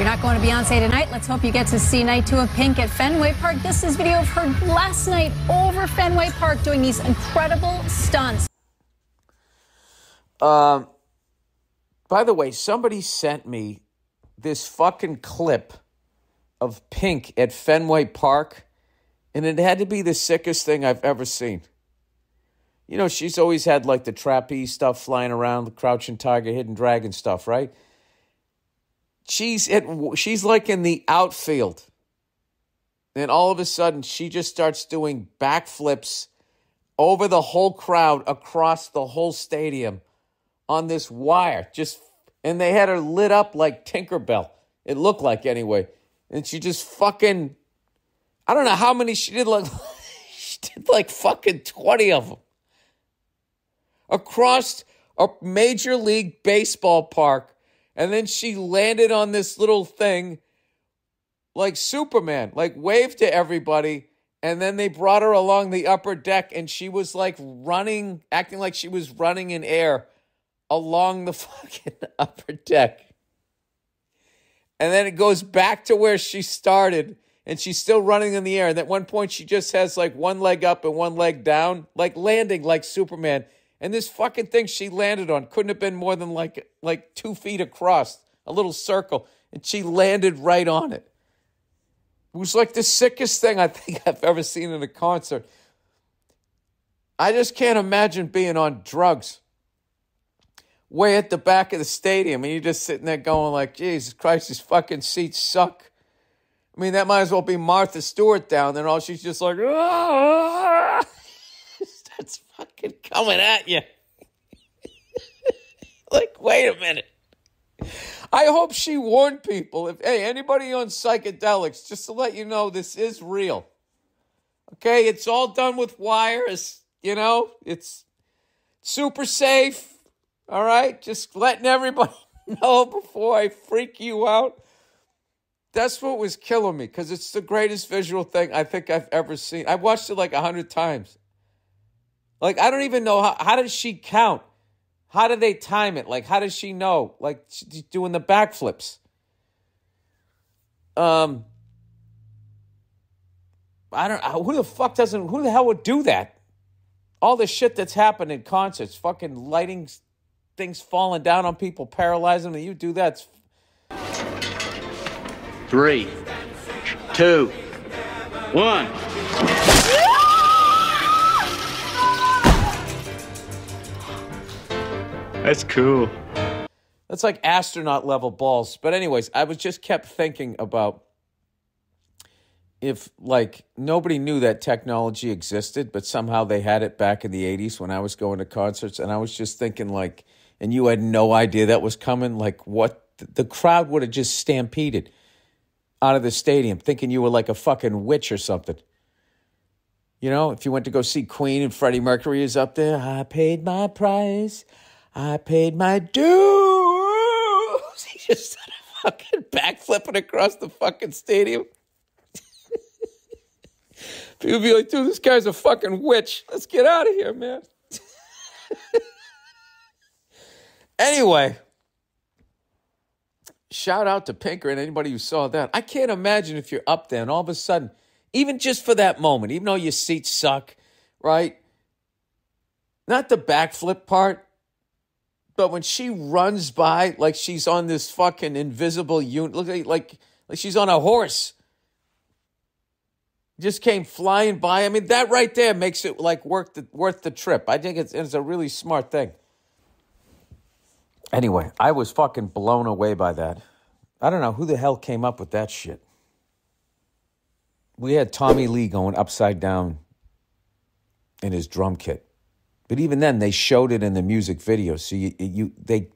you're not going to Beyonce tonight, let's hope you get to see night two of Pink at Fenway Park. This is video of her last night over Fenway Park doing these incredible stunts. Um, by the way, somebody sent me this fucking clip of Pink at Fenway Park, and it had to be the sickest thing I've ever seen. You know, she's always had like the trapeze stuff flying around, the crouching tiger, hidden dragon stuff, right? She's at, she's like in the outfield. And all of a sudden, she just starts doing backflips over the whole crowd across the whole stadium on this wire. Just and they had her lit up like Tinkerbell. It looked like anyway. And she just fucking I don't know how many she did like she did like fucking 20 of them across a major league baseball park. And then she landed on this little thing like Superman, like waved to everybody. And then they brought her along the upper deck and she was like running, acting like she was running in air along the fucking upper deck. And then it goes back to where she started and she's still running in the air. And at one point, she just has like one leg up and one leg down, like landing like Superman. And this fucking thing she landed on couldn't have been more than like like two feet across, a little circle, and she landed right on it. It was like the sickest thing I think I've ever seen in a concert. I just can't imagine being on drugs way at the back of the stadium and you're just sitting there going like, Jesus Christ, these fucking seats suck. I mean, that might as well be Martha Stewart down there. All she's just like, ah! ah, ah, ah. That's fucking coming at you. like, wait a minute. I hope she warned people. If hey, anybody on psychedelics, just to let you know, this is real. Okay, it's all done with wires. You know, it's super safe. All right, just letting everybody know before I freak you out. That's what was killing me because it's the greatest visual thing I think I've ever seen. I watched it like a hundred times. Like, I don't even know how, how does she count? How do they time it? Like, how does she know? Like, she's doing the backflips. Um, I don't. Who the fuck doesn't? Who the hell would do that? All the shit that's happened in concerts, fucking lighting, things falling down on people, paralyzing them. You do that. Three, two, one. That's cool. That's like astronaut level balls. But anyways, I was just kept thinking about if like nobody knew that technology existed, but somehow they had it back in the 80s when I was going to concerts and I was just thinking like and you had no idea that was coming, like what the crowd would have just stampeded out of the stadium thinking you were like a fucking witch or something. You know, if you went to go see Queen and Freddie Mercury is up there, I paid my price. I paid my dues. He just started fucking backflipping across the fucking stadium. People be like, dude, this guy's a fucking witch. Let's get out of here, man. anyway, shout out to Pinker and anybody who saw that. I can't imagine if you're up there and all of a sudden, even just for that moment, even though your seats suck, right? Not the backflip part, but when she runs by like she's on this fucking invisible unit, look like, like like she's on a horse, just came flying by. I mean, that right there makes it like worth the worth the trip. I think it's it's a really smart thing. Anyway, I was fucking blown away by that. I don't know who the hell came up with that shit. We had Tommy Lee going upside down in his drum kit. But even then, they showed it in the music video. So you, you they,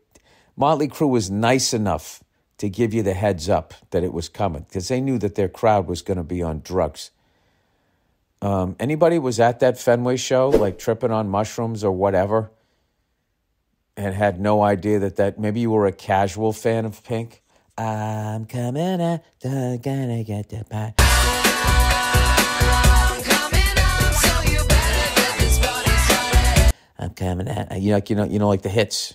Motley Crue was nice enough to give you the heads up that it was coming because they knew that their crowd was going to be on drugs. Um, anybody was at that Fenway show, like tripping on mushrooms or whatever, and had no idea that that maybe you were a casual fan of Pink. I'm coming out, gonna get the pie. Coming at you know, like you know, you know, like the hits,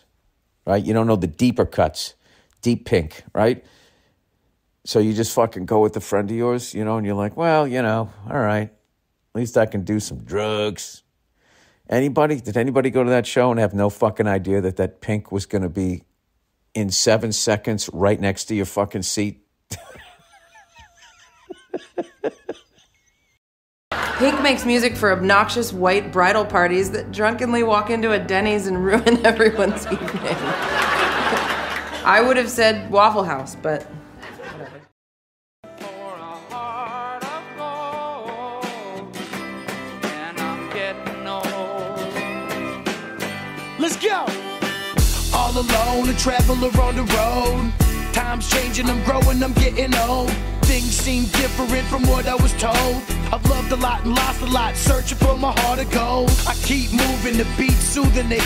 right? You don't know the deeper cuts, deep pink, right? So you just fucking go with a friend of yours, you know, and you're like, well, you know, all right, at least I can do some drugs. Anybody? Did anybody go to that show and have no fucking idea that that pink was going to be in seven seconds right next to your fucking seat? Pink makes music for obnoxious white bridal parties that drunkenly walk into a Denny's and ruin everyone's evening. I would have said Waffle House, but. Let's go. All alone, a traveler on the road. Changing, I'm growing, I'm getting old. Things seem different from what I was told. I've loved a lot and lost a lot, searching for my heart of gold. I keep moving, the beat soothing the heat.